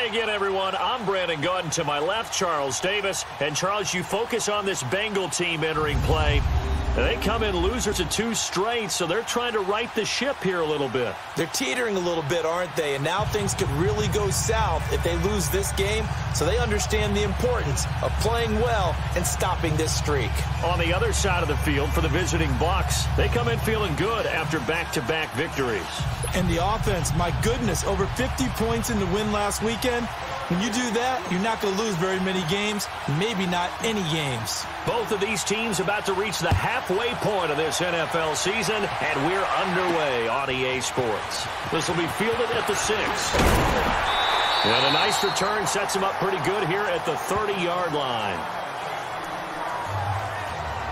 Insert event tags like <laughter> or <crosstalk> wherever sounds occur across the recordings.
Hi again, everyone. I'm Brandon Gaudin. To my left, Charles Davis. And, Charles, you focus on this Bengal team entering play. They come in losers of two straight, so they're trying to right the ship here a little bit. They're teetering a little bit, aren't they? And now things could really go south if they lose this game, so they understand the importance of playing well and stopping this streak. On the other side of the field for the visiting Bucks, they come in feeling good after back-to-back -back victories. And the offense, my goodness, over 50 points in the win last weekend. When you do that, you're not going to lose very many games, maybe not any games. Both of these teams about to reach the halfway point of this NFL season, and we're underway on EA Sports. This will be fielded at the six. And a nice return sets him up pretty good here at the 30-yard line.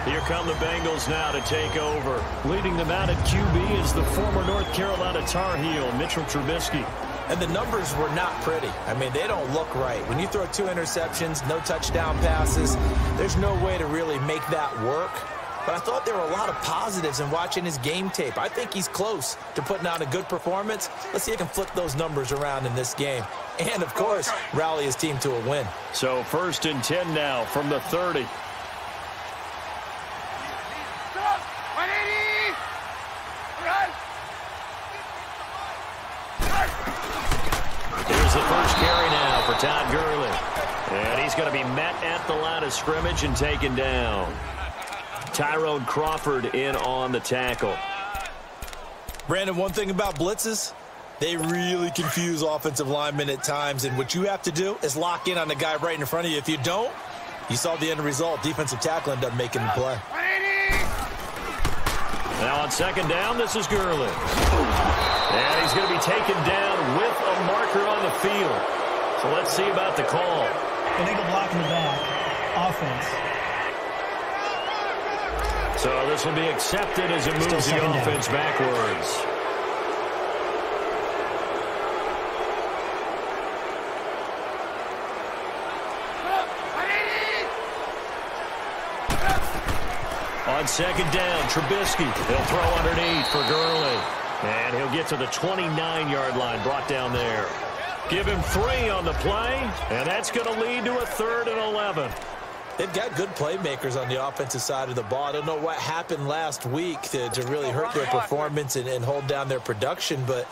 Here come the Bengals now to take over. Leading them out at QB is the former North Carolina Tar Heel, Mitchell Trubisky. And the numbers were not pretty. I mean, they don't look right. When you throw two interceptions, no touchdown passes, there's no way to really make that work. But I thought there were a lot of positives in watching his game tape. I think he's close to putting on a good performance. Let's see if he can flip those numbers around in this game. And, of course, rally his team to a win. So first and 10 now from the 30. Todd Gurley. And he's going to be met at the line of scrimmage and taken down. Tyrone Crawford in on the tackle. Brandon, one thing about blitzes, they really confuse offensive linemen at times, and what you have to do is lock in on the guy right in front of you. If you don't, you saw the end result. Defensive tackle ended up making the play. Now on second down, this is Gurley. And he's going to be taken down with a marker on the field. So let's see about the call. Illegal block in the back. Offense. So this will be accepted as it moves the offense down. backwards. On second down, Trubisky. He'll throw underneath for Gurley. And he'll get to the 29-yard line, brought down there. Give him three on the play, and that's going to lead to a third and 11. They've got good playmakers on the offensive side of the ball. I don't know what happened last week to, to really hurt their performance and, and hold down their production, but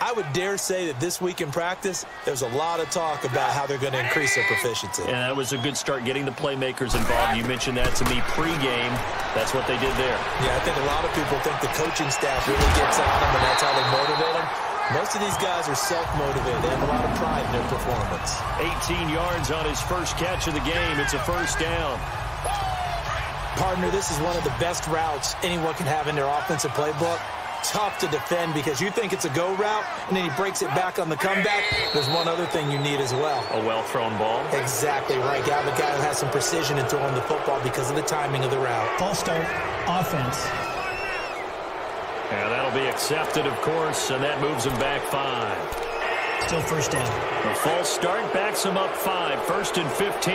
I would dare say that this week in practice, there's a lot of talk about how they're going to increase their proficiency. And that was a good start getting the playmakers involved. You mentioned that to me pregame. That's what they did there. Yeah, I think a lot of people think the coaching staff really gets on them, and that's how they motivate them. Most of these guys are self-motivated. They have a lot of pride in their performance. 18 yards on his first catch of the game. It's a first down. Partner, this is one of the best routes anyone can have in their offensive playbook tough to defend because you think it's a go route, and then he breaks it back on the comeback. There's one other thing you need as well. A well-thrown ball. Exactly right. You have a guy who has some precision in throwing the football because of the timing of the route. False start, offense. And that'll be accepted, of course, and that moves him back five. Still first down. A false start backs him up five. First and 15.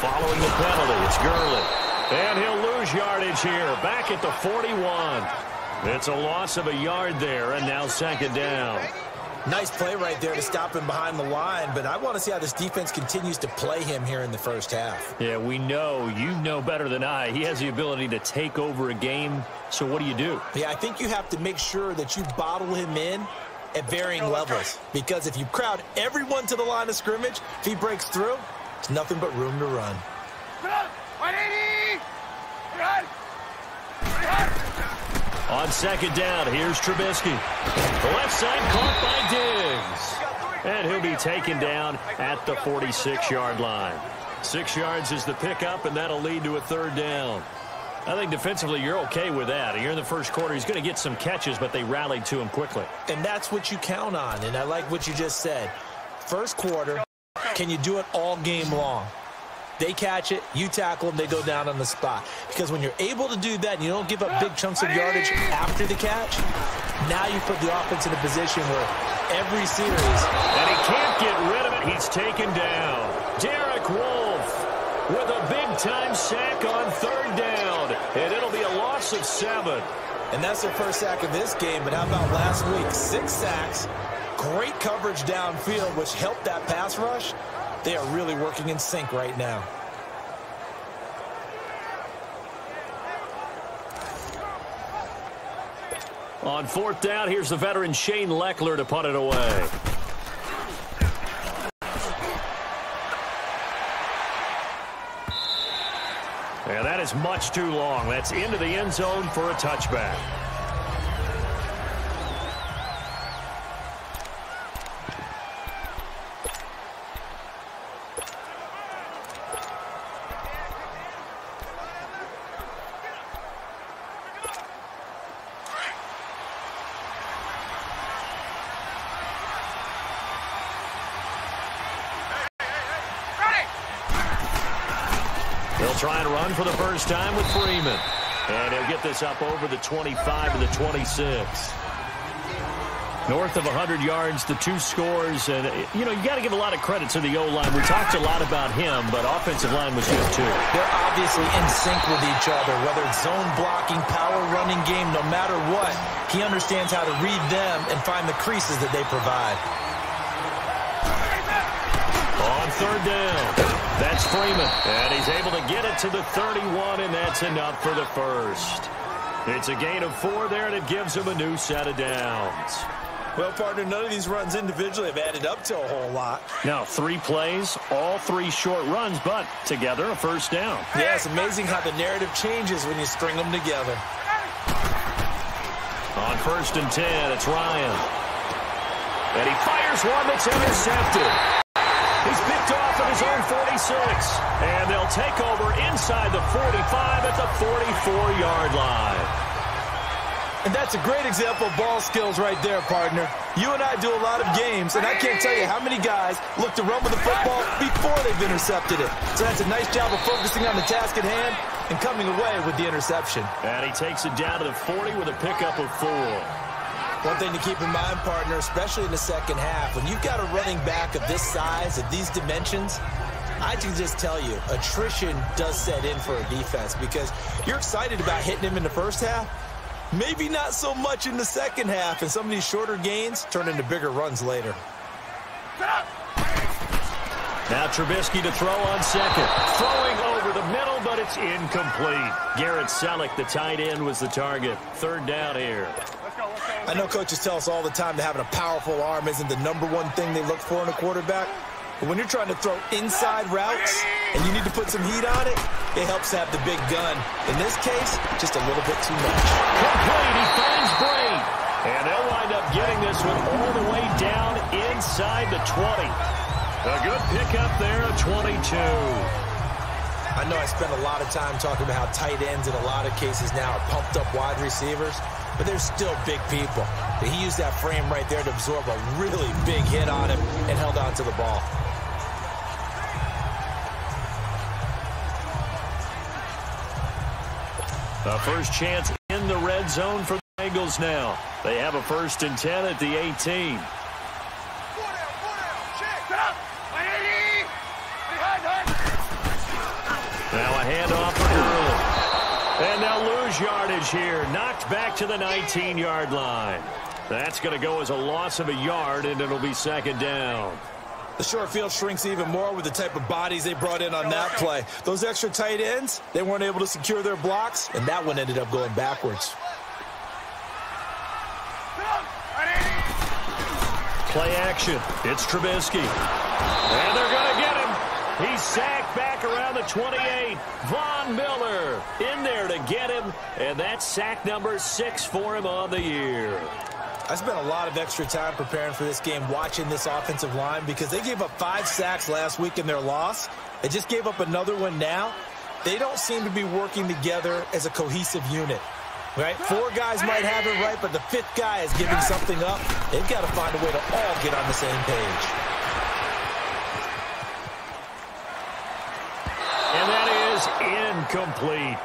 Following the penalty, it's Gurley. And he'll lose yardage here, back at the 41. It's a loss of a yard there, and now second down. Nice play right there to stop him behind the line, but I want to see how this defense continues to play him here in the first half. Yeah, we know. You know better than I. He has the ability to take over a game, so what do you do? Yeah, I think you have to make sure that you bottle him in at varying levels, because if you crowd everyone to the line of scrimmage, if he breaks through, it's nothing but room to run. On second down, here's Trubisky. The left side caught by Diggs. And he'll be taken down at the 46-yard line. Six yards is the pickup, and that'll lead to a third down. I think defensively you're okay with that. You're in the first quarter. He's going to get some catches, but they rallied to him quickly. And that's what you count on, and I like what you just said. First quarter, can you do it all game long? They catch it, you tackle them, they go down on the spot. Because when you're able to do that and you don't give up big chunks of yardage after the catch, now you put the offense in a position where every series... And he can't get rid of it. He's taken down. Derek Wolfe with a big-time sack on third down. and it'll be a loss of seven. And that's their first sack of this game, but how about last week? Six sacks, great coverage downfield, which helped that pass rush. They are really working in sync right now. On fourth down, here's the veteran Shane Lechler to punt it away. And that is much too long. That's into the end zone for a touchback. First time with Freeman. And he'll get this up over the 25 and the 26. North of 100 yards, the two scores. And, you know, you got to give a lot of credit to the O-line. We talked a lot about him, but offensive line was good, too. They're obviously in sync with each other, whether it's zone blocking, power running game, no matter what. He understands how to read them and find the creases that they provide. On third down, that's Freeman. And he's able to get it to the 31, and that's enough for the first. It's a gain of four there, and it gives him a new set of downs. Well, partner, none of these runs individually have added up to a whole lot. Now, three plays, all three short runs, but together a first down. Yeah, it's amazing how the narrative changes when you string them together. On first and 10, it's Ryan. And he fires one that's intercepted. His own 46. And they'll take over inside the 45 at the 44-yard line. And that's a great example of ball skills right there, partner. You and I do a lot of games, and I can't tell you how many guys look to run with the football before they've intercepted it. So that's a nice job of focusing on the task at hand and coming away with the interception. And he takes it down to the 40 with a pickup of four. One thing to keep in mind, partner, especially in the second half, when you've got a running back of this size, of these dimensions, I can just tell you, attrition does set in for a defense because you're excited about hitting him in the first half, maybe not so much in the second half, and some of these shorter gains turn into bigger runs later. Now Trubisky to throw on second. Throwing over the middle, but it's incomplete. Garrett Celek, the tight end, was the target. Third down here. I know coaches tell us all the time that having a powerful arm isn't the number one thing they look for in a quarterback. But when you're trying to throw inside routes and you need to put some heat on it, it helps to have the big gun. In this case, just a little bit too much. Complete. He finds Bray. And they'll wind up getting this one all the way down inside the 20. A good pickup there, a 22. I know I spent a lot of time talking about how tight ends in a lot of cases now are pumped up wide receivers, but they're still big people. He used that frame right there to absorb a really big hit on him and held on to the ball. A first chance in the red zone for the Bengals now. They have a first and 10 at the 18. Now a handoff yardage here. Knocked back to the 19-yard line. That's going to go as a loss of a yard, and it'll be second down. The short field shrinks even more with the type of bodies they brought in on that play. Those extra tight ends, they weren't able to secure their blocks, and that one ended up going backwards. Play action. It's Trubisky. And they're going to get him. He's sacked the 28. Von Miller in there to get him. And that's sack number six for him on the year. I spent a lot of extra time preparing for this game watching this offensive line because they gave up five sacks last week in their loss. They just gave up another one now. They don't seem to be working together as a cohesive unit. Right? Four guys might have it right, but the fifth guy is giving something up. They've got to find a way to all get on the same page. And that is incomplete.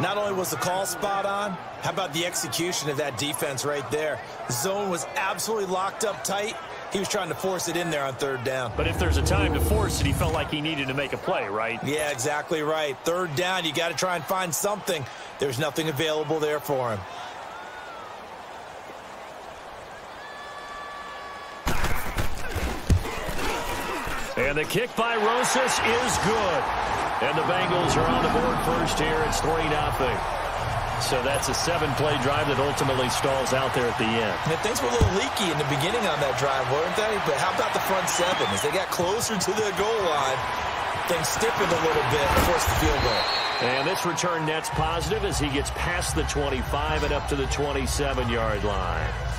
Not only was the call spot on, how about the execution of that defense right there? The zone was absolutely locked up tight, He was trying to force it in there on third down. But if there's a time to force it, he felt like he needed to make a play, right? Yeah, exactly right. Third down, you got to try and find something. There's nothing available there for him. And the kick by Rosas is good. And the Bengals are on the board first here. It's 3 nothing. So that's a seven-play drive that ultimately stalls out there at the end. And things were a little leaky in the beginning on that drive, weren't they? But how about the front seven? As they got closer to the goal line, things stiffened a little bit and forced the field goal. And this return net's positive as he gets past the 25 and up to the 27-yard line.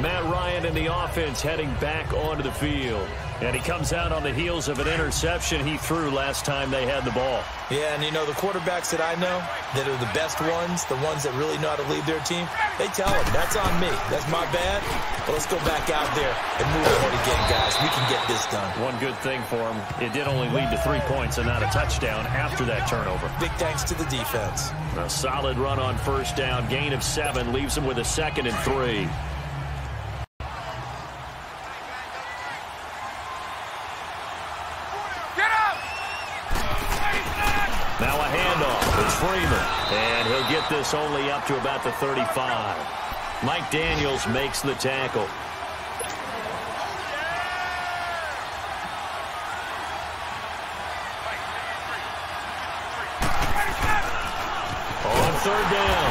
Matt Ryan in the offense heading back onto the field. And he comes out on the heels of an interception he threw last time they had the ball. Yeah, and you know, the quarterbacks that I know that are the best ones, the ones that really know how to lead their team, they tell them, that's on me. That's my bad. But let's go back out there and move ahead again, guys. We can get this done. One good thing for him, it did only lead to three points and not a touchdown after that turnover. Big thanks to the defense. A solid run on first down, gain of seven, leaves him with a second and three. Now a handoff. It's Freeman. And he'll get this only up to about the 35. Mike Daniels makes the tackle. On third down,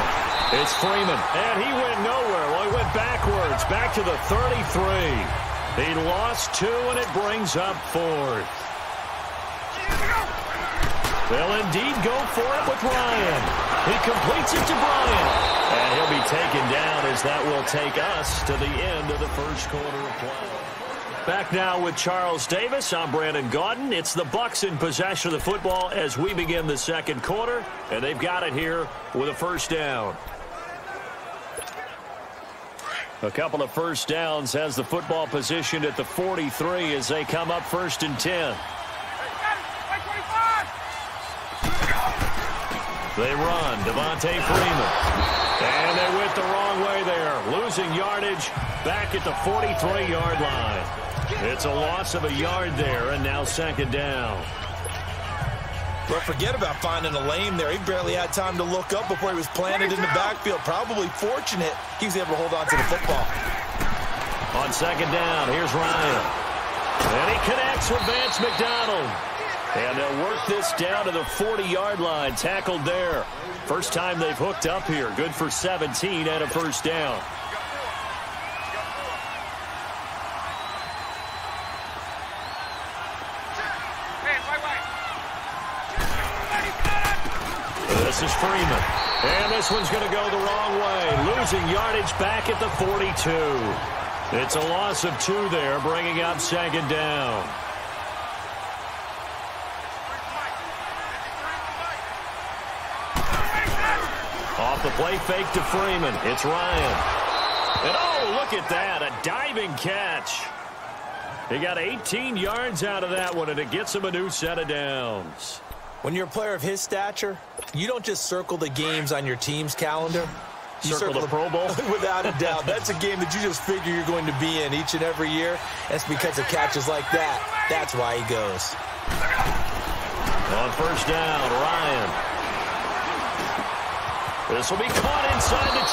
it's Freeman. And he went nowhere. Well, he went backwards, back to the 33. He lost two, and it brings up fourth. They'll indeed go for it with Ryan. He completes it to Bryant. And he'll be taken down as that will take us to the end of the first quarter of play. Back now with Charles Davis. I'm Brandon Gaudin. It's the Bucks in possession of the football as we begin the second quarter. And they've got it here with a first down. A couple of first downs has the football positioned at the 43 as they come up first and 10. They run. Devonta Freeman. And they went the wrong way there. Losing yardage back at the 43-yard line. It's a loss of a yard there, and now second down. Well, forget about finding a lane there. He barely had time to look up before he was planted in the backfield. Probably fortunate he was able to hold on to the football. On second down, here's Ryan. And he connects with Vance McDonald. And they'll work this down to the 40-yard line, tackled there. First time they've hooked up here. Good for 17 and a first down. This is Freeman. And this one's going to go the wrong way. Losing yardage back at the 42. It's a loss of two there, bringing up second down. Play fake to Freeman. It's Ryan. And oh, look at that. A diving catch. He got 18 yards out of that one, and it gets him a new set of downs. When you're a player of his stature, you don't just circle the games on your team's calendar. You circle, circle the Pro Bowl? <laughs> Without a doubt. That's a game that you just figure you're going to be in each and every year. That's because of catches like that. That's why he goes. On first down, Ryan. This will be caught inside the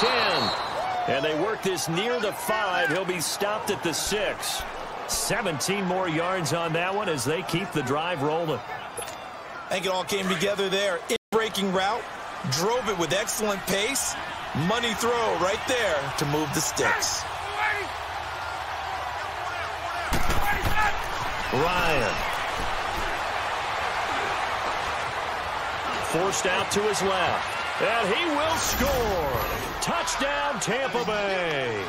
10. And they work this near the 5. He'll be stopped at the 6. 17 more yards on that one as they keep the drive rolling. I think it all came together there. In breaking route, drove it with excellent pace. Money throw right there to move the sticks. Ryan. Forced out to his left. And he will score. Touchdown, Tampa Bay.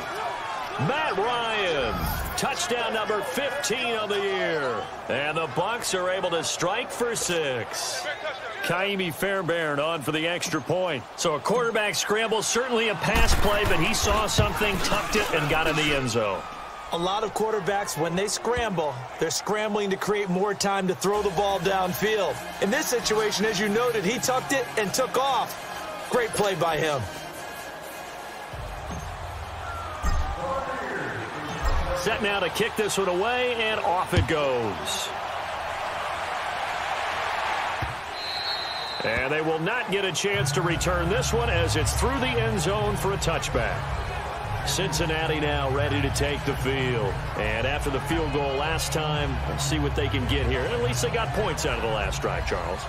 Matt Ryan, touchdown number 15 of the year. And the Bucks are able to strike for six. Kaimi Fairbairn on for the extra point. So a quarterback scramble, certainly a pass play, but he saw something, tucked it, and got in the end zone. A lot of quarterbacks, when they scramble, they're scrambling to create more time to throw the ball downfield. In this situation, as you noted, he tucked it and took off. Great play by him. Set now to kick this one away, and off it goes. And they will not get a chance to return this one as it's through the end zone for a touchback. Cincinnati now ready to take the field. And after the field goal last time, let's see what they can get here. At least they got points out of the last drive, Charles.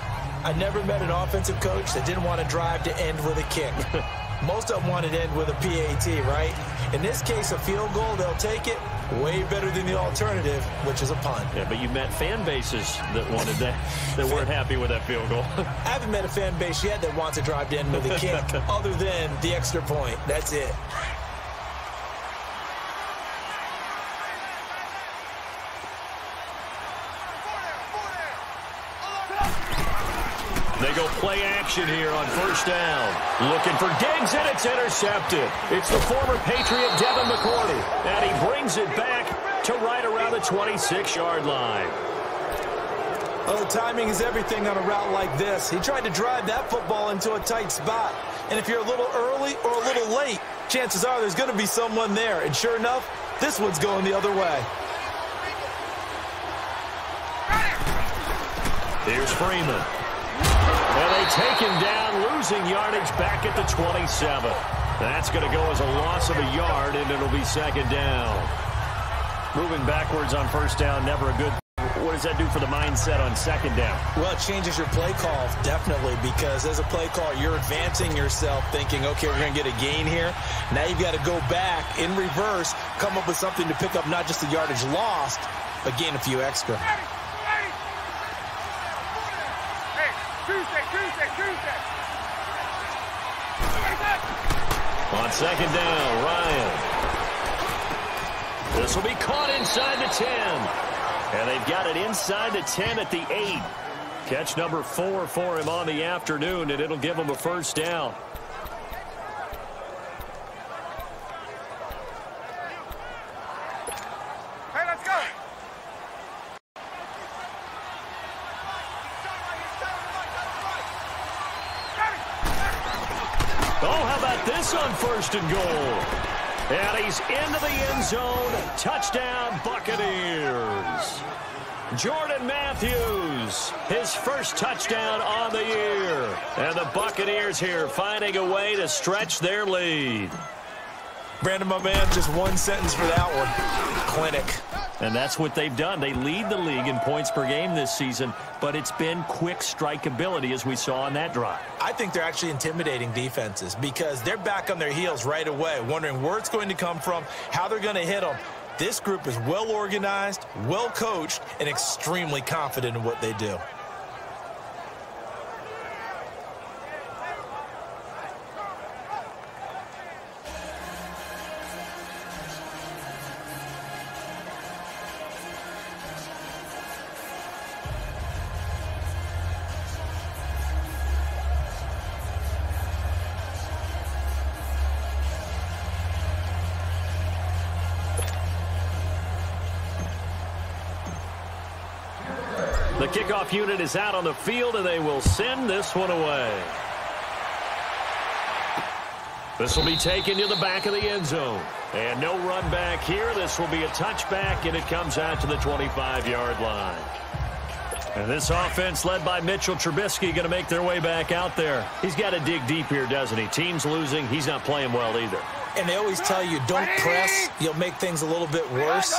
I never met an offensive coach that didn't want to drive to end with a kick. <laughs> Most of them wanted to end with a PAT, right? In this case, a field goal, they'll take it way better than the alternative, which is a punt. Yeah, but you met fan bases that wanted that, that weren't happy with that field goal. <laughs> I haven't met a fan base yet that wants to drive to end with a kick <laughs> other than the extra point. That's it. They go play action here on first down. Looking for Diggs, and it's intercepted. It's the former Patriot Devin McCourty, and he brings it back to right around the 26-yard line. Well, the timing is everything on a route like this. He tried to drive that football into a tight spot. And if you're a little early or a little late, chances are there's going to be someone there. And sure enough, this one's going the other way. Here's Freeman. And they take him down, losing yardage back at the 27. That's going to go as a loss of a yard, and it'll be second down. Moving backwards on first down, never a good what does that do for the mindset on second down? Well, it changes your play call, definitely, because as a play call, you're advancing yourself thinking, okay, we're going to get a gain here. Now you've got to go back in reverse, come up with something to pick up not just the yardage lost, but gain a few extra. On second down, Ryan. This will be caught inside the 10. And they've got it inside the 10 at the 8. Catch number four for him on the afternoon, and it'll give him a first down. Hey, let's go. Oh, on first and goal? And he's into the end zone. Touchdown, Buccaneers. Jordan Matthews, his first touchdown on the year. And the Buccaneers here finding a way to stretch their lead. Brandon, my man, just one sentence for that one. Clinic. And that's what they've done. They lead the league in points per game this season, but it's been quick strike ability as we saw on that drive. I think they're actually intimidating defenses because they're back on their heels right away, wondering where it's going to come from, how they're going to hit them. This group is well organized, well coached, and extremely confident in what they do. The kickoff unit is out on the field, and they will send this one away. This will be taken to the back of the end zone. And no run back here. This will be a touchback, and it comes out to the 25-yard line. And this offense led by Mitchell Trubisky going to make their way back out there. He's got to dig deep here, doesn't he? Team's losing. He's not playing well either. And they always tell you, don't press. You'll make things a little bit worse.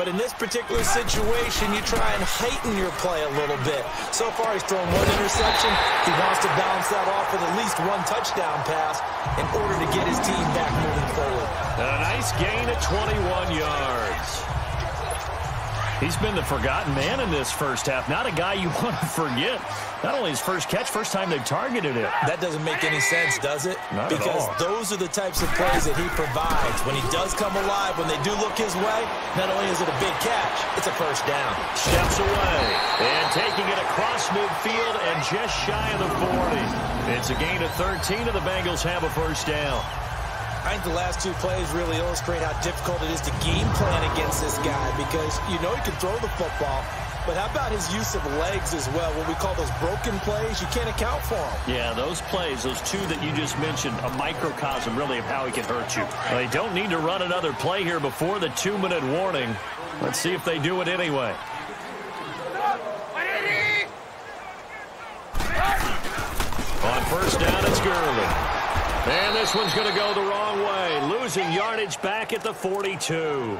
But in this particular situation, you try and heighten your play a little bit. So far, he's thrown one interception. He wants to balance that off with at least one touchdown pass in order to get his team back moving forward. A nice gain of 21 yards. He's been the forgotten man in this first half. Not a guy you <laughs> want to forget. Not only his first catch, first time they've targeted him. That doesn't make any sense, does it? Not at because those are the types of plays that he provides. When he does come alive, when they do look his way, not only is it a big catch, it's a first down. Steps away. And taking it across midfield and just shy of the 40. It's a gain of 13, and the Bengals have a first down. I think the last two plays really illustrate how difficult it is to game plan this guy because you know he can throw the football, but but how about his use of legs as well? What we call those broken plays, you can't account for them. Yeah, those plays, those two that you just mentioned, a microcosm really of how he can hurt you. They don't need to run another play here before the two-minute warning. Let's see if they do it anyway. On first down, it's Gurley. And this one's going to go the wrong way. Losing yardage back at the 42.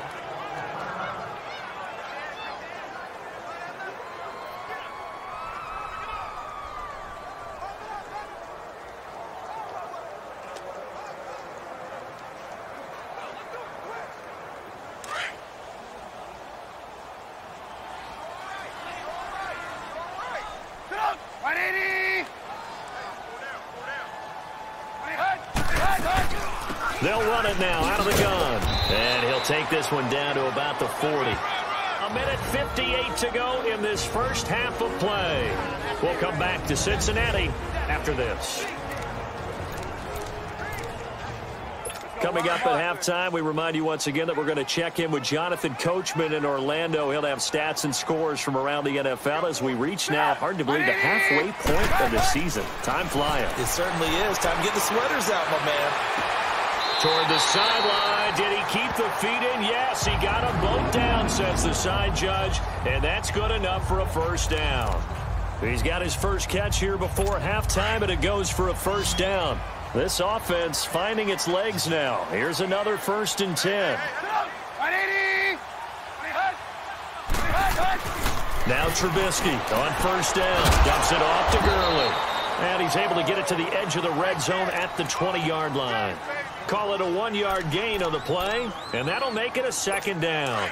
They'll run it now out of the gun. And he'll take this one down to about the 40. A minute 58 to go in this first half of play. We'll come back to Cincinnati after this. Coming up at halftime, we remind you once again that we're going to check in with Jonathan Coachman in Orlando. He'll have stats and scores from around the NFL as we reach now, hard to believe, the halfway point of the season. Time flying. It certainly is. Time to get the sweaters out, my man. Toward the sideline. Did he keep the feet in? Yes, he got them both down, says the side judge. And that's good enough for a first down. He's got his first catch here before halftime, and it goes for a first down. This offense finding its legs now. Here's another first and 10. Now Trubisky on first down. Dumps it off to Gurley. And he's able to get it to the edge of the red zone at the 20-yard line. Call it a one-yard gain on the play, and that'll make it a second down.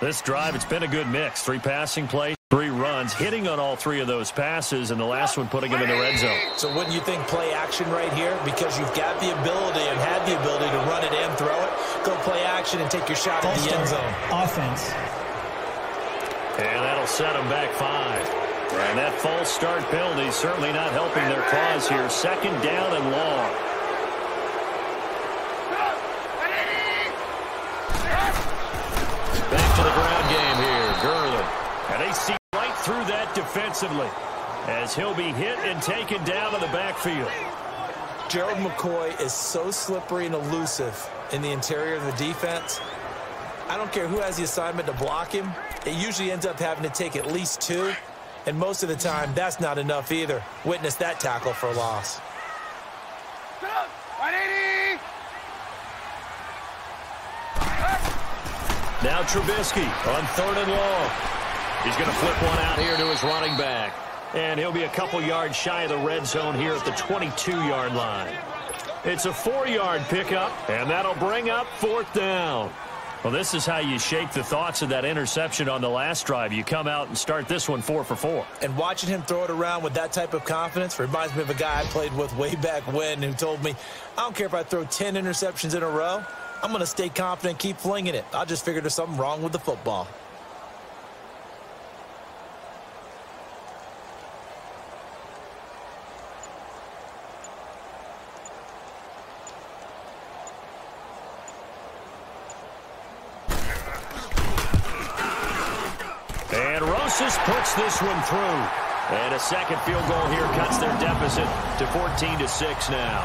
This drive, it's been a good mix. Three passing plays, three runs, hitting on all three of those passes, and the last one putting him in the red zone. So wouldn't you think play action right here? Because you've got the ability and had the ability to run it and throw it. Go play action and take your shot False in the end zone. Offense. And that'll set him back five. And that false start penalty is certainly not helping their cause here. Second down and long. See right through that defensively as he'll be hit and taken down in the backfield. Gerald McCoy is so slippery and elusive in the interior of the defense. I don't care who has the assignment to block him. It usually ends up having to take at least two. And most of the time, that's not enough either. Witness that tackle for a loss. Now Trubisky on third and long. He's going to flip one out here to his running back. And he'll be a couple yards shy of the red zone here at the 22-yard line. It's a four-yard pickup, and that'll bring up fourth down. Well, this is how you shake the thoughts of that interception on the last drive. You come out and start this one four for four. And watching him throw it around with that type of confidence reminds me of a guy I played with way back when who told me, I don't care if I throw 10 interceptions in a row. I'm going to stay confident keep flinging it. I just figured there's something wrong with the football. And This one through. And a second field goal here cuts their deficit to 14 to 6 now.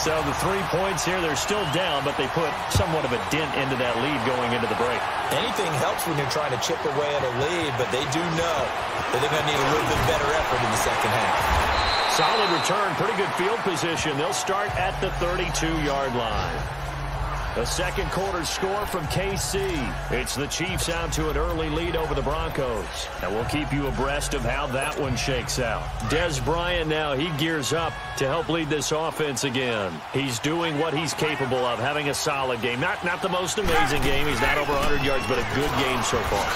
So the three points here, they're still down, but they put somewhat of a dent into that lead going into the break. Anything helps when you're trying to chip away at a lead, but they do know that they're going to need a little bit better effort in the second half. Solid return, pretty good field position. They'll start at the 32-yard line. The second quarter score from KC. It's the Chiefs out to an early lead over the Broncos. And we'll keep you abreast of how that one shakes out. Dez Bryant now, he gears up to help lead this offense again. He's doing what he's capable of, having a solid game. Not, not the most amazing game. He's not over 100 yards, but a good game so far.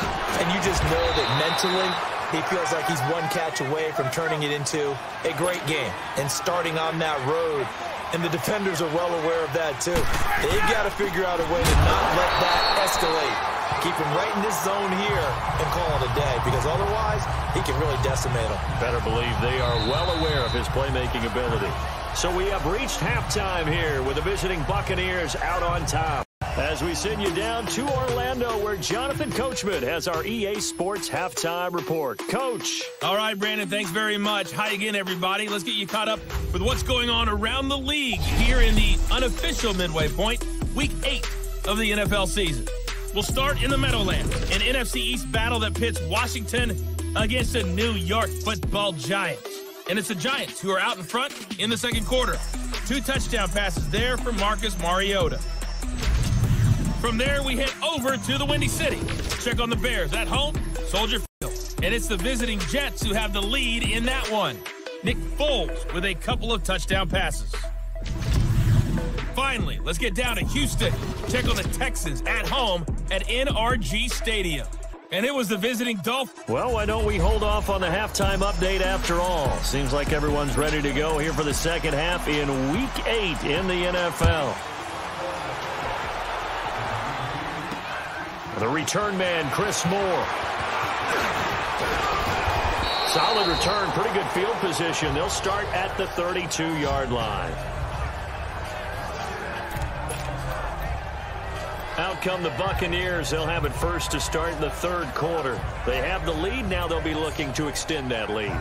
And you just know that mentally, he feels like he's one catch away from turning it into a great game and starting on that road. And the defenders are well aware of that, too. They've got to figure out a way to not let that escalate. Keep him right in this zone here and call it a day, because otherwise, he can really decimate them. Better believe they are well aware of his playmaking ability. So we have reached halftime here with the visiting Buccaneers out on top. As we send you down to Orlando, where Jonathan Coachman has our EA Sports halftime report. Coach. All right, Brandon, thanks very much. Hi again, everybody. Let's get you caught up with what's going on around the league here in the unofficial midway point, week eight of the NFL season. We'll start in the Meadowlands, an NFC East battle that pits Washington against the New York football Giants. And it's the Giants who are out in front in the second quarter. Two touchdown passes there for Marcus Mariota. From there, we head over to the Windy City. Check on the Bears at home, Soldier Field. And it's the visiting Jets who have the lead in that one. Nick Foles with a couple of touchdown passes. Finally, let's get down to Houston. Check on the Texans at home at NRG Stadium. And it was the visiting Dolphins. Well, why don't we hold off on the halftime update after all? Seems like everyone's ready to go here for the second half in week eight in the NFL. The return man, Chris Moore. Solid return, pretty good field position. They'll start at the 32-yard line. Out come the Buccaneers. They'll have it first to start in the third quarter. They have the lead. Now they'll be looking to extend that lead.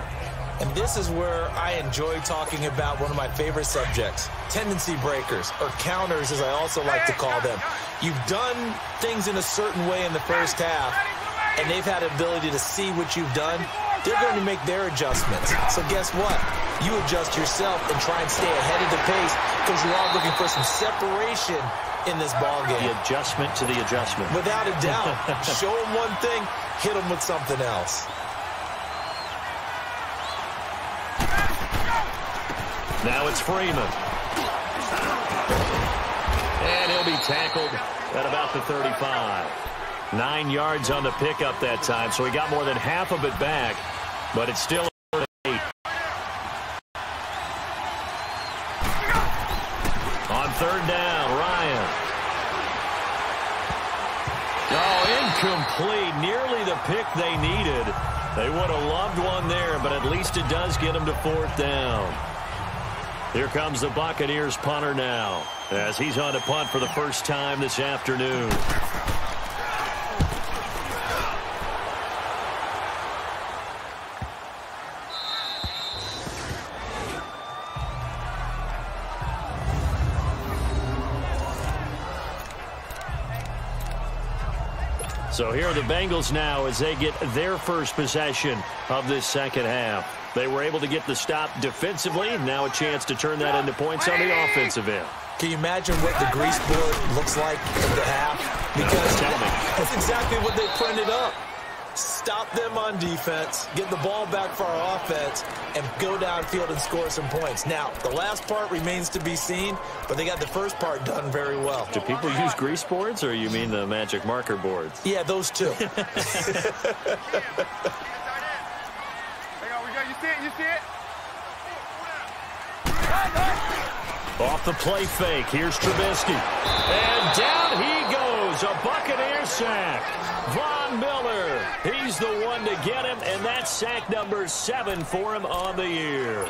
And this is where I enjoy talking about one of my favorite subjects, tendency breakers, or counters as I also like to call them. You've done things in a certain way in the first half, and they've had ability to see what you've done. They're going to make their adjustments. So guess what? You adjust yourself and try and stay ahead of the pace because you are all looking for some separation in this ball game. The adjustment to the adjustment. Without a doubt. <laughs> Show them one thing, hit them with something else. Now it's Freeman. And he'll be tackled at about the 35. Nine yards on the pickup that time, so he got more than half of it back, but it's still eight. On third down, Ryan. Oh, incomplete. Nearly the pick they needed. They would have loved one there, but at least it does get them to fourth down. Here comes the Buccaneers punter now as he's on to punt for the first time this afternoon. So here are the Bengals now as they get their first possession of this second half. They were able to get the stop defensively. Now a chance to turn that into points on the offensive end. Can you imagine what the grease board looks like at the half? Because no, that's exactly what they printed up. Stop them on defense, get the ball back for our offense, and go downfield and score some points. Now, the last part remains to be seen, but they got the first part done very well. Do people use grease boards, or you mean the magic marker boards? Yeah, those two. <laughs> Off the play fake. Here's Trubisky. And down he goes. A Buccaneer sack. Von Miller. He's the one to get him, and that's sack number seven for him on the year.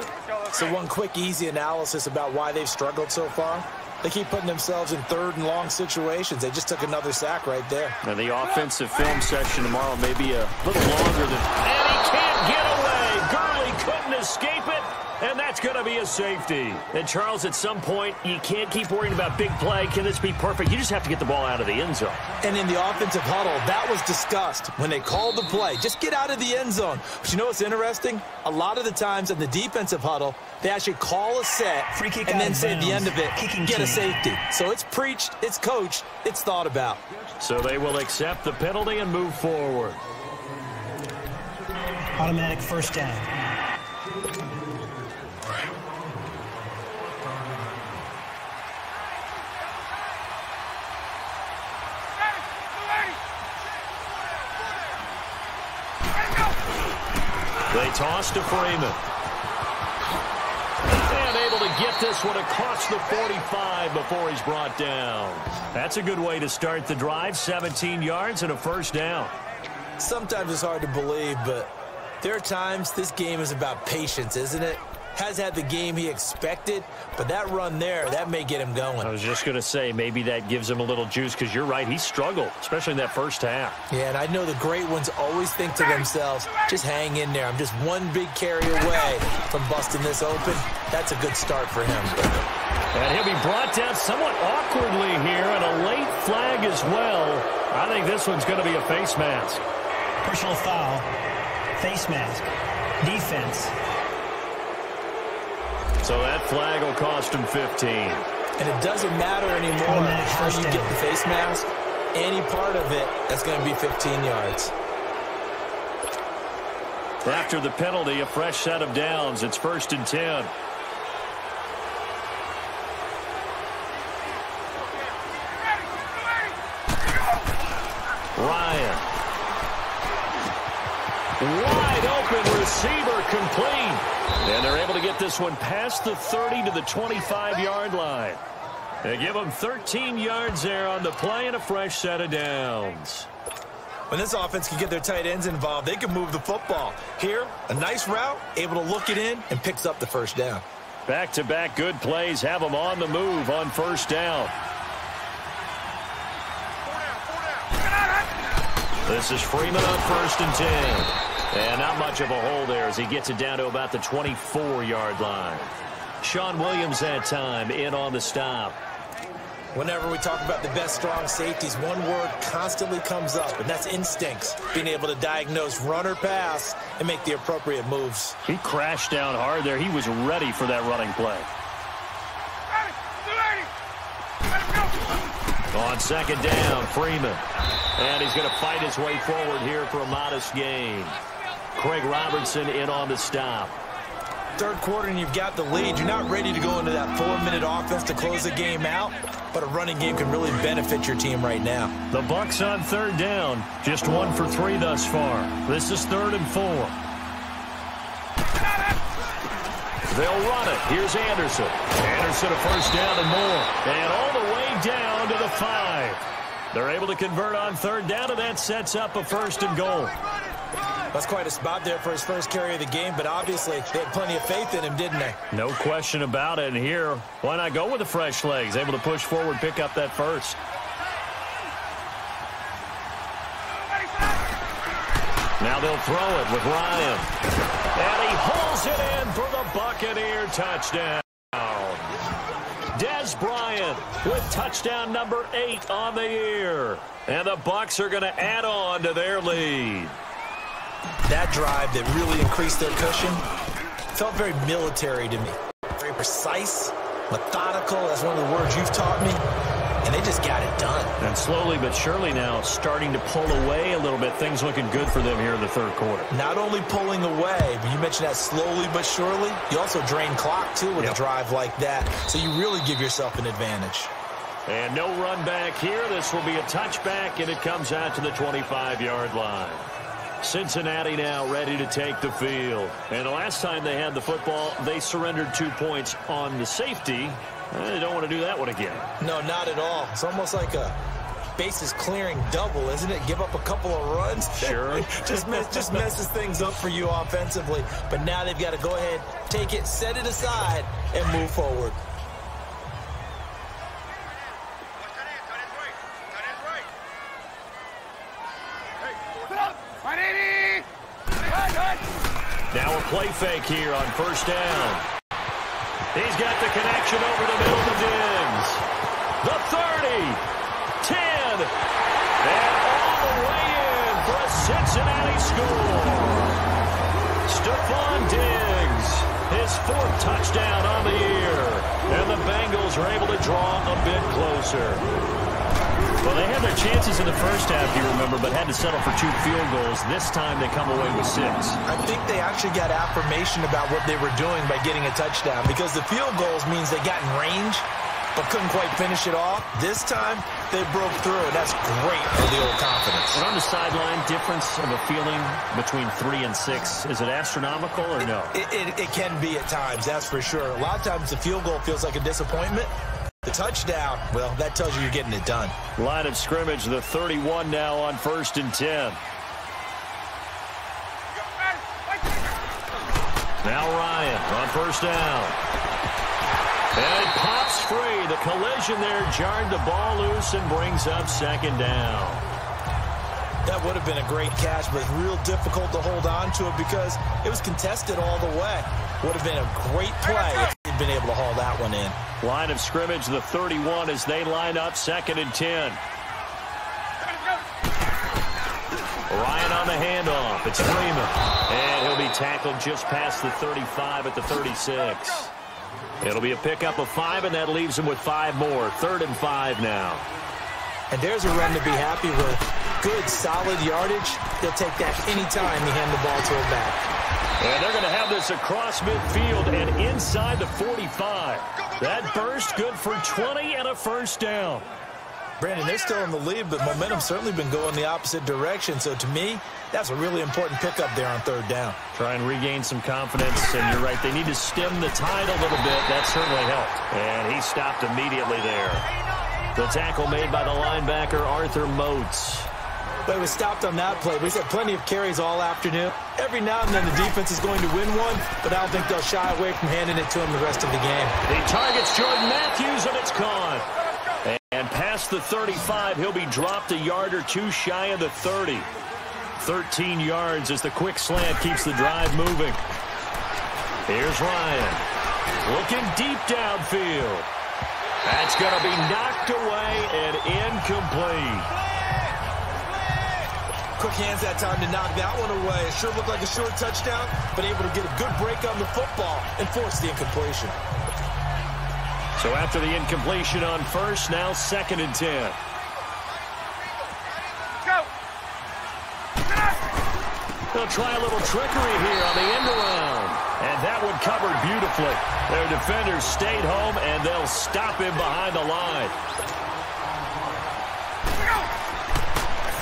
So one quick, easy analysis about why they've struggled so far. They keep putting themselves in third and long situations. They just took another sack right there. And the offensive film section tomorrow may be a little longer than... And he can't get away. Gurley couldn't escape it. And that's going to be a safety. And, Charles, at some point, you can't keep worrying about big play. Can this be perfect? You just have to get the ball out of the end zone. And in the offensive huddle, that was discussed when they called the play. Just get out of the end zone. But you know what's interesting? A lot of the times in the defensive huddle, they actually call a set free kick and then say at the end of it, Kicking get team. a safety. So it's preached, it's coached, it's thought about. So they will accept the penalty and move forward. Automatic first down. They toss to Freeman. And able to get this one across the 45 before he's brought down. That's a good way to start the drive. 17 yards and a first down. Sometimes it's hard to believe, but there are times this game is about patience, isn't it? Has had the game he expected, but that run there, that may get him going. I was just going to say, maybe that gives him a little juice because you're right. He struggled, especially in that first half. Yeah, and I know the great ones always think to themselves, just hang in there. I'm just one big carry away from busting this open. That's a good start for him. And he'll be brought down somewhat awkwardly here, and a late flag as well. I think this one's going to be a face mask. Personal foul. Face mask. Defense. So that flag will cost him 15. And it doesn't matter anymore oh, how you get the face mask. Any part of it, that's going to be 15 yards. After the penalty, a fresh set of downs. It's first and 10. Ryan. Wide open receiver complete. And they're able to get this one past the 30 to the 25-yard line. They give them 13 yards there on the play and a fresh set of downs. When this offense can get their tight ends involved, they can move the football. Here, a nice route, able to look it in, and picks up the first down. Back-to-back -back good plays have them on the move on first down. This is Freeman on first and 10. And not much of a hole there as he gets it down to about the 24-yard line. Shawn Williams that time in on the stop. Whenever we talk about the best strong safeties, one word constantly comes up, and that's instincts. Being able to diagnose run or pass and make the appropriate moves. He crashed down hard there. He was ready for that running play. On second down, Freeman. And he's going to fight his way forward here for a modest gain. Craig Robertson in on the stop. Third quarter and you've got the lead. You're not ready to go into that four-minute offense to close the game out, but a running game can really benefit your team right now. The Bucs on third down. Just one for three thus far. This is third and four. They'll run it. Here's Anderson. Anderson a first down and more. And all the way down to the five. They're able to convert on third down, and that sets up a first and goal. That's quite a spot there for his first carry of the game, but obviously they had plenty of faith in him, didn't they? No question about it. And here, why not go with the fresh legs? Able to push forward, pick up that first. Now they'll throw it with Ryan. And he hauls it in for the Buccaneer touchdown. Dez Bryant with touchdown number eight on the year. And the Bucs are going to add on to their lead. That drive that really increased their cushion felt very military to me. Very precise, methodical. That's one of the words you've taught me. And they just got it done. And slowly but surely now starting to pull away a little bit. Things looking good for them here in the third quarter. Not only pulling away, but you mentioned that slowly but surely. You also drain clock, too, with yep. a drive like that. So you really give yourself an advantage. And no run back here. This will be a touchback, and it comes out to the 25-yard line. Cincinnati now ready to take the field. And the last time they had the football, they surrendered two points on the safety. Uh, they don't want to do that one again. No, not at all. It's almost like a bases clearing double, isn't it? Give up a couple of runs. Sure. <laughs> just, mess, just messes things up for you offensively. But now they've got to go ahead, take it, set it aside, and move forward. Now a play fake here on first down. He's got the connection over the middle to. The 30, 10, and all the way in for a Cincinnati score. Stefon Diggs, his fourth touchdown on the year. And the Bengals are able to draw a bit closer. Well, they had their chances in the first half, you remember, but had to settle for two field goals. This time they come away with six. I think they actually got affirmation about what they were doing by getting a touchdown because the field goals means they got in range but couldn't quite finish it off. This time, they broke through, and that's great for the old confidence. But on the sideline, difference of a feeling between three and six, is it astronomical or no? It, it, it can be at times, that's for sure. A lot of times the field goal feels like a disappointment. The touchdown, well, that tells you you're getting it done. Line of scrimmage, the 31 now on first and 10. Now Ryan on first down. And it pops free. The collision there jarred the ball loose and brings up second down. That would have been a great catch, but real difficult to hold on to it because it was contested all the way. Would have been a great play been able to haul that one in. Line of scrimmage, the 31 as they line up second and 10. Ryan on the handoff. It's Freeman. And he'll be tackled just past the 35 at the 36. It'll be a pickup of five, and that leaves him with five more. Third and five now. And there's a run to be happy with. Good, solid yardage. They'll take that anytime you hand the ball to a back. And they're going to have this across midfield and inside the 45. That burst good for 20 and a first down. Brandon, they're still in the lead, but momentum's certainly been going the opposite direction. So to me, that's a really important pickup there on third down. Try and regain some confidence, and you're right. They need to stem the tide a little bit. That certainly helped. And he stopped immediately there. The tackle made by the linebacker, Arthur Moats. But it was stopped on that play. We've had plenty of carries all afternoon. Every now and then the defense is going to win one, but I don't think they'll shy away from handing it to him the rest of the game. He targets Jordan Matthews, and it's caught. And past the 35, he'll be dropped a yard or two shy of the 30. 13 yards as the quick slant keeps the drive moving. Here's Ryan. Looking deep downfield. That's going to be knocked away and incomplete. Quick hands that time to knock that one away. It sure looked like a short touchdown, but able to get a good break on the football and force the incompletion. So after the incompletion on first, now second and 10. Go! They'll try a little trickery here on the end around. And that one covered beautifully. Their defenders stayed home, and they'll stop him behind the line.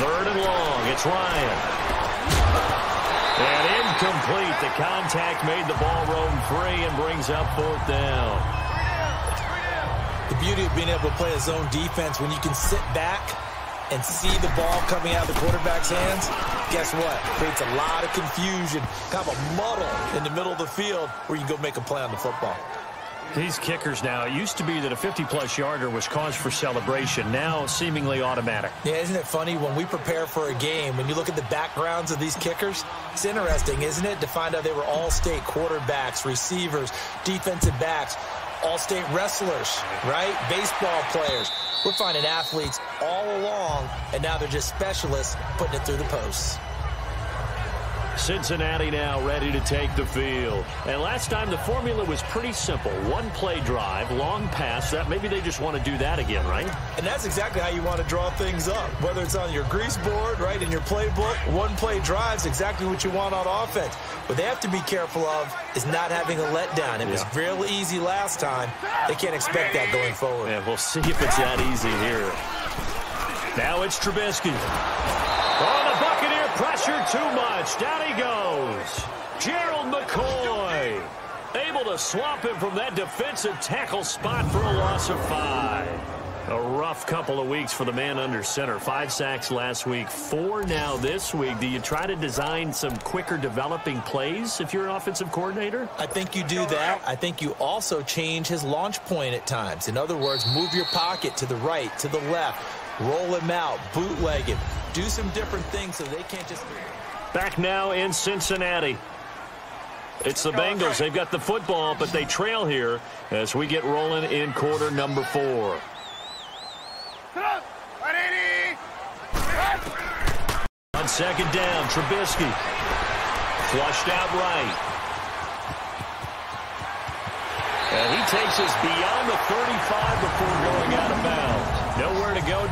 Third and long. It's Ryan. And incomplete. The contact made the ball roam free and brings up fourth down. The beauty of being able to play a zone defense when you can sit back and see the ball coming out of the quarterback's hands, guess what? Creates a lot of confusion, kind of a muddle in the middle of the field where you can go make a play on the football. These kickers now, it used to be that a 50-plus yarder was cause for celebration. Now, seemingly automatic. Yeah, isn't it funny? When we prepare for a game, when you look at the backgrounds of these kickers, it's interesting, isn't it, to find out they were all-state quarterbacks, receivers, defensive backs, all-state wrestlers, right? Baseball players. We're finding athletes all along, and now they're just specialists putting it through the posts. Cincinnati now ready to take the field. And last time the formula was pretty simple. One play drive, long pass. That Maybe they just want to do that again, right? And that's exactly how you want to draw things up. Whether it's on your grease board, right, in your playbook, one play drives exactly what you want on offense. What they have to be careful of is not having a letdown. It yeah. was real easy last time. They can't expect that going forward. Yeah, we'll see if it's that easy here. Now it's Trubisky. Pressure too much. Down he goes. Gerald McCoy able to swap him from that defensive tackle spot for a loss of five. A rough couple of weeks for the man under center. Five sacks last week, four now this week. Do you try to design some quicker developing plays if you're an offensive coordinator? I think you do that. I think you also change his launch point at times. In other words, move your pocket to the right, to the left, roll him out, bootleg him, do some different things so they can't just... Back now in Cincinnati. It's the Bengals. They've got the football, but they trail here as we get rolling in quarter number four. On second down, Trubisky. Flushed out right. And he takes us beyond the 35 before going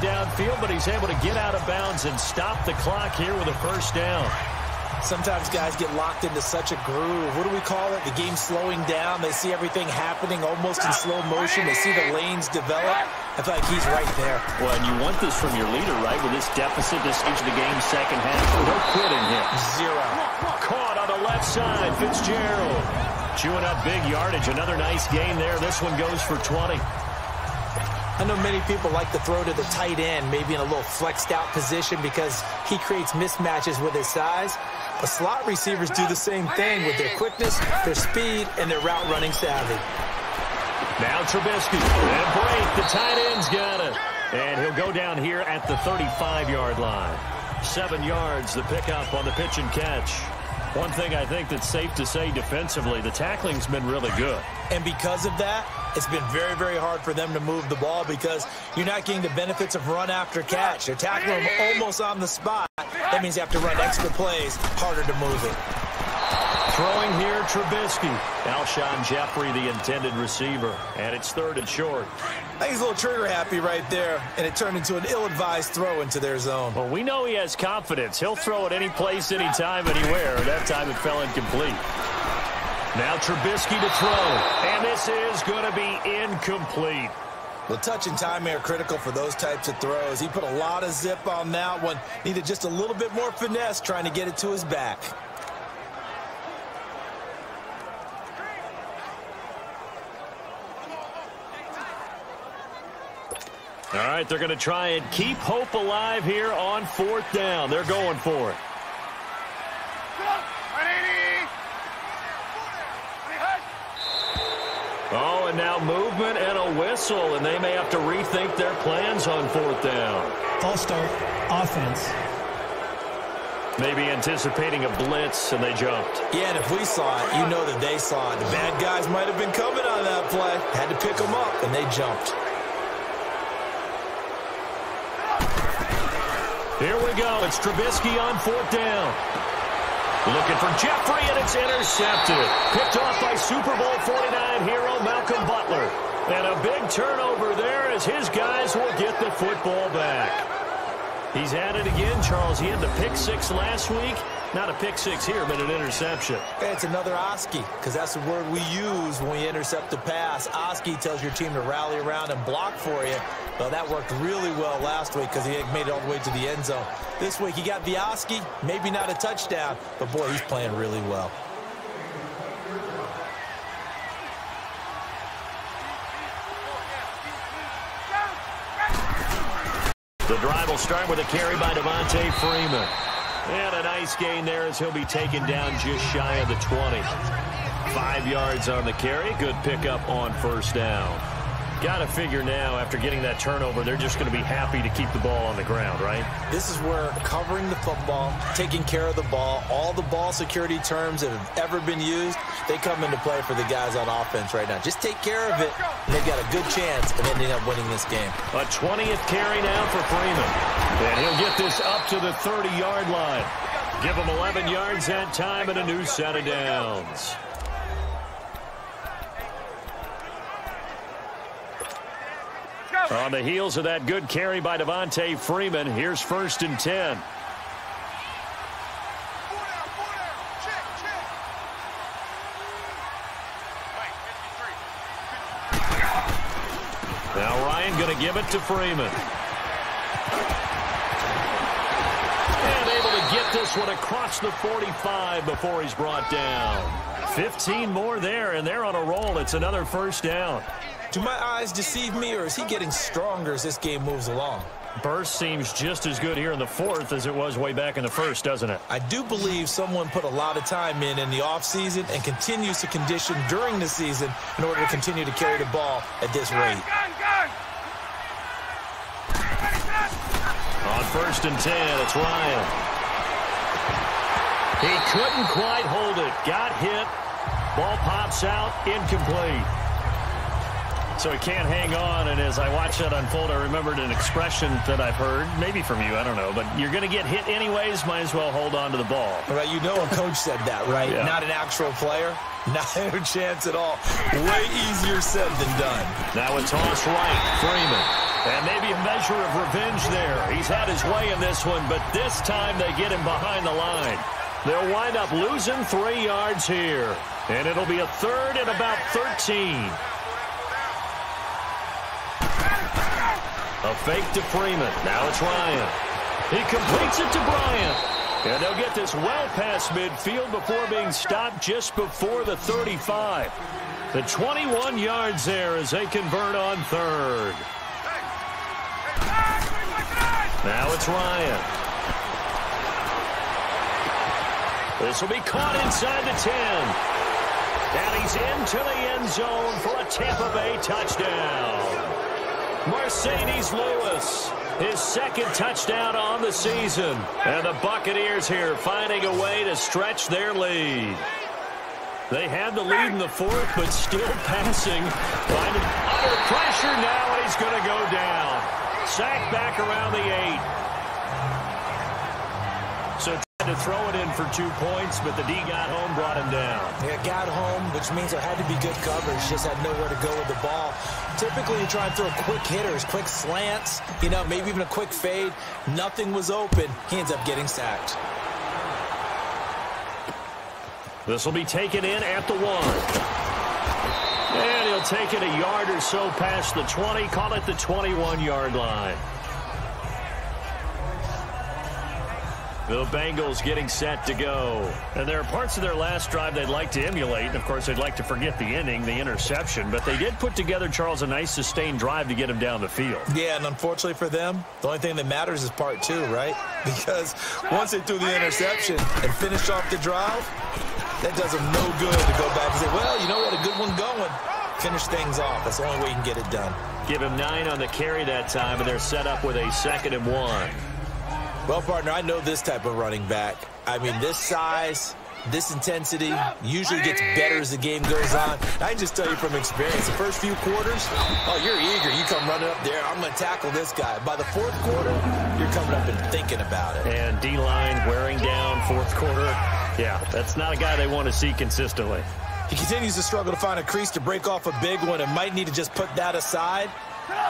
downfield, but he's able to get out of bounds and stop the clock here with a first down. Sometimes guys get locked into such a groove. What do we call it? The game slowing down. They see everything happening almost in slow motion. They see the lanes develop. I feel like he's right there. Well, and you want this from your leader, right? With this deficit, this stage of the game, second half. No quitting here. Zero. Caught on the left side, Fitzgerald. Chewing up big yardage. Another nice gain there. This one goes for 20. I know many people like to throw to the tight end, maybe in a little flexed out position because he creates mismatches with his size. But slot receivers do the same thing with their quickness, their speed, and their route running savvy. Now Trubisky. And break. The tight end's got it. And he'll go down here at the 35-yard line. Seven yards, the pickup on the pitch and catch. One thing I think that's safe to say defensively, the tackling's been really good. And because of that, it's been very, very hard for them to move the ball because you're not getting the benefits of run after catch. They're tackling them almost on the spot. That means you have to run extra plays, harder to move it. Throwing here, Trubisky. Alshon Jeffery, the intended receiver. And it's third and short. I think he's a little trigger happy right there, and it turned into an ill-advised throw into their zone. Well, we know he has confidence. He'll throw it any place, anytime, anywhere. That time it fell incomplete. Now Trubisky to throw. And this is going to be incomplete. Well, touch and time are critical for those types of throws. He put a lot of zip on that one. Needed just a little bit more finesse trying to get it to his back. All right, they're going to try and keep hope alive here on fourth down. They're going for it. Oh, and now movement and a whistle, and they may have to rethink their plans on fourth down. False start, offense. Maybe anticipating a blitz, and they jumped. Yeah, and if we saw it, you know that they saw it. The bad guys might have been coming on that play. Had to pick them up, and they jumped. Here we go. It's Trubisky on fourth down. Looking for Jeffery, and it's intercepted. Picked off by Super Bowl 49 hero Malcolm Butler. And a big turnover there as his guys will get the football back. He's at it again, Charles. He had the pick six last week. Not a pick six here, but an interception. It's another Oski, because that's the word we use when we intercept the pass. Oski tells your team to rally around and block for you. Well, that worked really well last week because he made it all the way to the end zone. This week, he got the Oski, maybe not a touchdown, but boy, he's playing really well. The drive will start with a carry by Devonta Freeman. And a nice gain there as he'll be taken down just shy of the 20. Five yards on the carry. Good pickup on first down. Got to figure now, after getting that turnover, they're just going to be happy to keep the ball on the ground, right? This is where covering the football, taking care of the ball, all the ball security terms that have ever been used, they come into play for the guys on offense right now. Just take care of it, and they've got a good chance of ending up winning this game. A 20th carry now for Freeman. And he'll get this up to the 30-yard line. Give him 11 yards that time and a new set of downs. On the heels of that good carry by Devonta Freeman, here's first and 10. Now Ryan going to give it to Freeman. And able to get this one across the 45 before he's brought down. 15 more there, and they're on a roll. It's another first down. Do my eyes deceive me, or is he getting stronger as this game moves along? Burst seems just as good here in the fourth as it was way back in the first, doesn't it? I do believe someone put a lot of time in in the offseason and continues to condition during the season in order to continue to carry the ball at this rate. On first and 10, it's Ryan. He couldn't quite hold it. Got hit. Ball pops out. Incomplete. So he can't hang on, and as I watched that unfold, I remembered an expression that I've heard, maybe from you, I don't know, but you're going to get hit anyways, might as well hold on to the ball. Right, you know a coach said that, right? Yeah. Not an actual player. <laughs> Not a chance at all. Way easier said than done. Now a toss right, Freeman. And maybe a measure of revenge there. He's had his way in this one, but this time they get him behind the line. They'll wind up losing three yards here. And it'll be a third and about 13. A fake to Freeman. Now it's Ryan. He completes it to Bryant. And they'll get this well past midfield before being stopped just before the 35. The 21 yards there as they convert on third. Now it's Ryan. This will be caught inside the 10. And he's into the end zone for a Tampa Bay touchdown. Marcedes Lewis, his second touchdown on the season. And the Buccaneers here finding a way to stretch their lead. They had the lead in the fourth, but still <laughs> passing. Finding under pressure now, and he's going to go down. Sacked back around the eight. To throw it in for two points, but the D got home, brought him down. Yeah, got home, which means there had to be good coverage. Just had nowhere to go with the ball. Typically, you try and throw quick hitters, quick slants, you know, maybe even a quick fade. Nothing was open. He ends up getting sacked. This will be taken in at the one. And he'll take it a yard or so past the 20, call it the 21-yard line. The Bengals getting set to go. And there are parts of their last drive they'd like to emulate. And, of course, they'd like to forget the inning, the interception. But they did put together, Charles, a nice sustained drive to get him down the field. Yeah, and unfortunately for them, the only thing that matters is part two, right? <laughs> Because once they threw the interception and finished off the drive, that does them no good to go back and say, well, you know what, a good one going. Finish things off. That's the only way you can get it done. Give him nine on the carry that time, and they're set up with a second and one. Well, partner, I know this type of running back. I mean, this size, this intensity usually gets better as the game goes on. I can just tell you from experience, the first few quarters, oh, you're eager. You come running up there, I'm going to tackle this guy. By the fourth quarter, you're coming up and thinking about it. And D-line wearing down fourth quarter. Yeah, that's not a guy they want to see consistently. He continues to struggle to find a crease to break off a big one and might need to just put that aside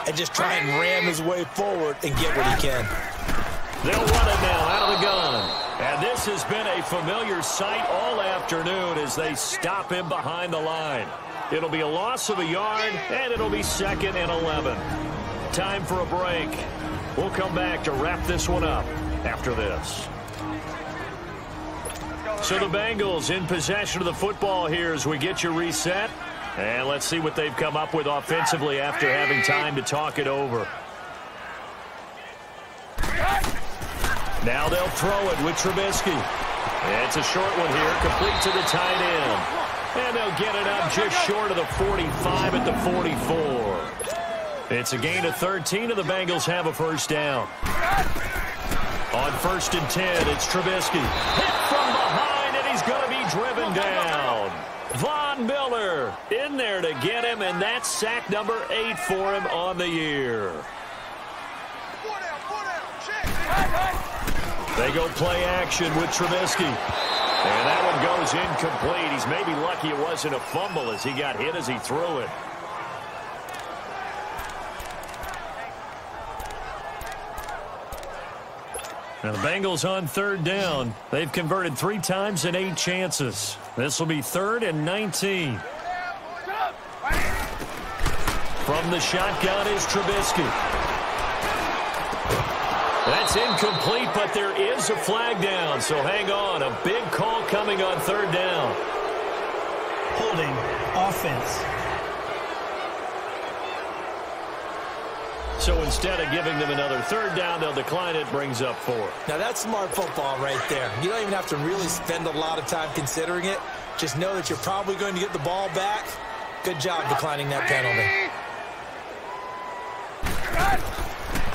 and just try and ram his way forward and get what he can. They'll run it now out of the gun. And this has been a familiar sight all afternoon as they stop him behind the line. It'll be a loss of a yard, and it'll be second and 11. Time for a break. We'll come back to wrap this one up after this. So the Bengals in possession of the football here as we get you reset. And let's see what they've come up with offensively after having time to talk it over. Now they'll throw it with Trubisky. It's a short one here, complete to the tight end. And they'll get it up just short of the 45 at the 44. It's a gain of 13, and the Bengals have a first down. On first and 10, it's Trubisky. Hit from behind, and he's going to be driven down. Von Miller in there to get him, and that's sack number eight for him on the year. They go play action with Trubisky. And that one goes incomplete. He's maybe lucky it wasn't a fumble as he got hit as he threw it. Now the Bengals on third down. They've converted three times in eight chances. This will be third and 19. From the shotgun is Trubisky. That's incomplete, but there is a flag down, so hang on. A big call coming on third down. Holding offense. So instead of giving them another third down, they'll decline it, brings up four. Now that's smart football right there. You don't even have to really spend a lot of time considering it. Just know that you're probably going to get the ball back. Good job declining that penalty.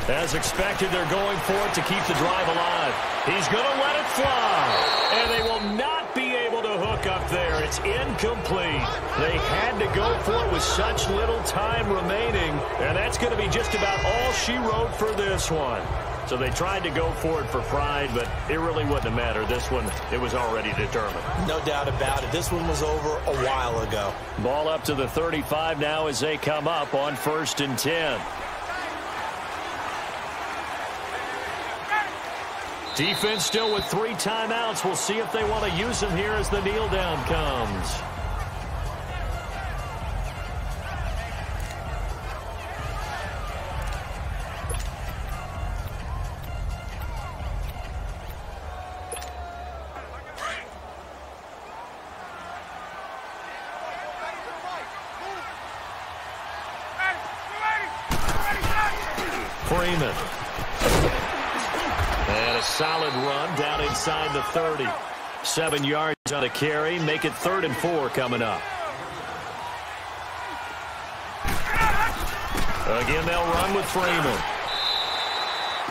As expected, they're going for it to keep the drive alive. He's going to let it fly. And they will not be able to hook up there. It's incomplete. They had to go for it with such little time remaining. And that's going to be just about all she wrote for this one. So they tried to go for it for pride, but it really wouldn't have mattered. This one, it was already determined. No doubt about it. This one was over a while ago. Ball up to the 35 now as they come up on first and 10. Defense still with three timeouts. We'll see if they want to use them here as the kneel down comes. Freeman. And a solid run down inside the 30. Seven yards on a carry. Make it third and four coming up. Again, they'll run with Freeman.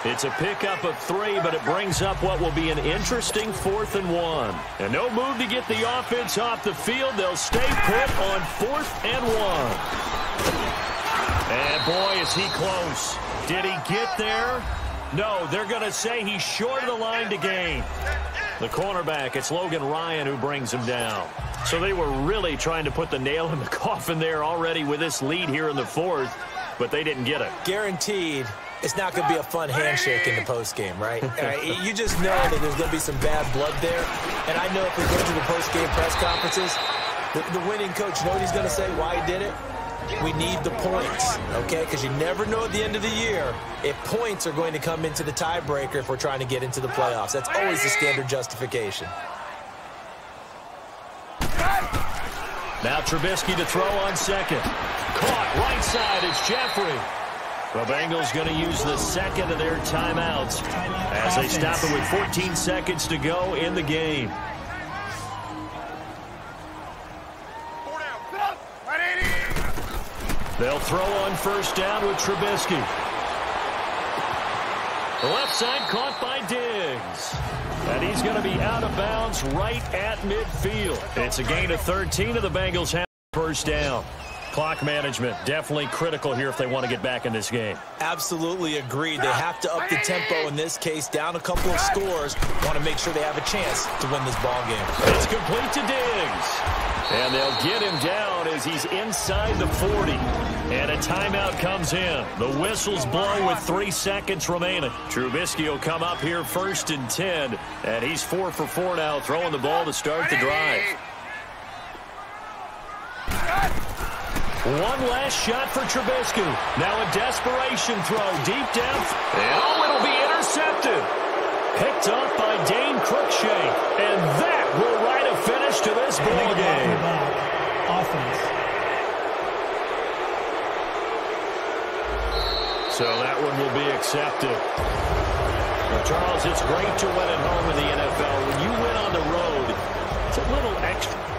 It's a pickup of three, but it brings up what will be an interesting fourth and one. And no move to get the offense off the field. They'll stay put on fourth and one. And boy, is he close. Did he get there? No, they're going to say he's short of the line to gain. The cornerback, it's Logan Ryan who brings him down. So they were really trying to put the nail in the <laughs> coffin there already with this lead here in the fourth, but they didn't get it. Guaranteed it's not going to be a fun handshake in the postgame, right? <laughs> right? You just know that there's going to be some bad blood there. And I know if we go to the postgame press conferences, the, the winning coach, you know what he's going to say, why he did it? We need the points, okay? Because you never know at the end of the year if points are going to come into the tiebreaker if we're trying to get into the playoffs. That's always the standard justification. Now Trubisky to throw on second. Caught right side. It's Jeffery. The Bengals going to use the second of their timeouts as they stop it with 14 seconds to go in the game. They'll throw on first down with Trubisky. The left side caught by Diggs. And he's going to be out of bounds right at midfield. It's a gain of 13 of the Bengals have first down. Clock management definitely critical here if they want to get back in this game. Absolutely agreed. They have to up the tempo in this case, down a couple of scores. Want to make sure they have a chance to win this ball game. It's complete to Diggs. And they'll get him down as he's inside the 40. And a timeout comes in. The whistles blow with three seconds remaining. Trubisky will come up here first and 10. And he's four for four now, throwing the ball to start the drive. One last shot for Trubisky. Now a desperation throw deep down. And oh, it'll be intercepted. Picked up by Dane Cruikshank. And that will write a finish to this ball game. Offense. So that one will be accepted. Well, Charles, it's great to win at home in the NFL. When you win on the road, it's a little extra.